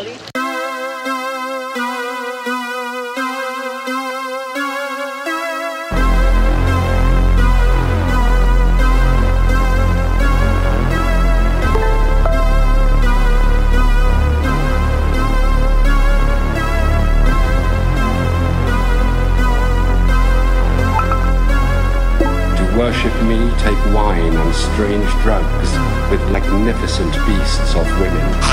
To worship me, take wine and strange drugs with magnificent beasts of women.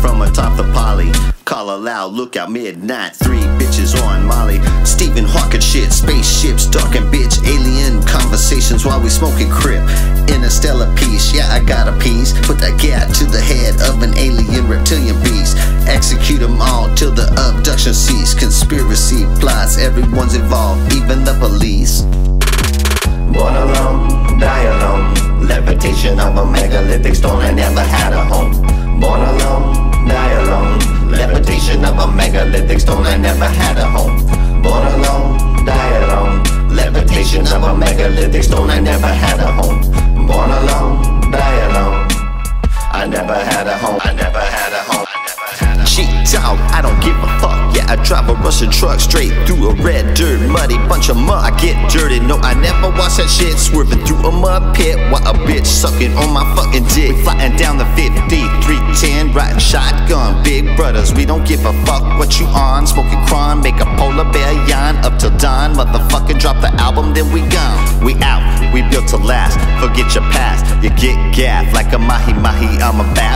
From atop the poly. Kalalau, look out midnight. Three bitches on Molly. Stephen Hawking shit. Spaceships talking bitch. Alien conversations while we smoking crip. Interstellar piece. Yeah, I got a piece. Put that gat to the head of an alien reptilian beast. Execute them all till the abduction cease. Conspiracy plots. Everyone's involved, even the police. Born alone, die alone. Levitation of a megalithic stone. Megalithic stone. I never had a home. Born alone, die alone. Levitation of a megalithic stone. I never had a home. Born alone, die alone. I never had a home. I never had a home. Cheap dog, I don't give a fuck. Yeah, I drive a Russian truck straight through a red dirt, muddy bunch of mud. I get dirty. No, I never watch that shit swerving through a mud pit. While a bitch sucking on my fucking dick. We flying down the 50, 310, riding shotgun. Big brothers, we don't give a fuck what you on. Smoking crime, make a polar bear yawn up till dawn. Motherfucker, drop the album, then we gone. We out, we built to last. Forget your past, you get gaffed like a mahi mahi. I'm a bad.